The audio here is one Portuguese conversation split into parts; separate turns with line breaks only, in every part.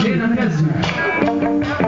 Kenan Messi.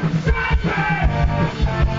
Sempre!